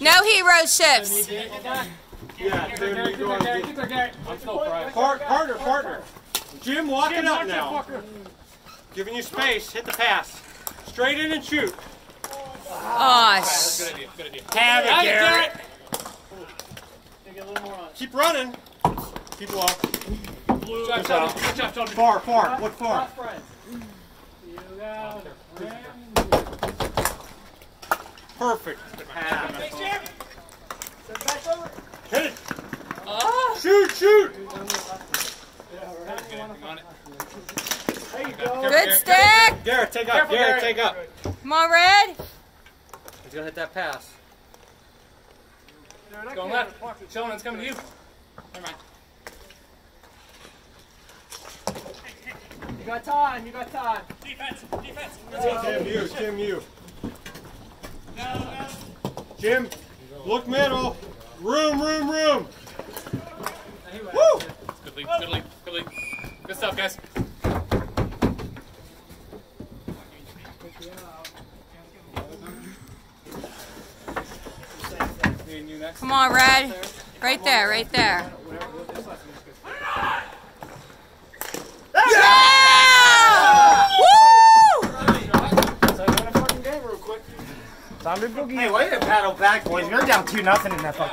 No hero shifts. Yeah, Jim, you go on. Part, partner, partner. Jim, walk it up now. Giving you space. Hit the pass. Straight in and shoot. Oh, Have it, Garrett. Keep running. Keep low. Good job, Good job, Tony. Far, far. Look far. Perfect. Pass. Hit it. Shoot, shoot. good stick. Garrett, take up. Careful, Garrett, Garrett. take up. Come on, Red. He's gonna hit that pass. Going left. Sheldon, it's coming to you. Never mind. You got time, you got time. Defense, defense. Tim, you. Tim, you. Jim, look middle. Room, room, room. Woo! Good lead, good lead, good lead. Good stuff, guys. Me and you next. Come on, Red. Right there, right there. Yeah! Woo! Hey, why you paddle back, boys? We're down 2 nothing in that fucking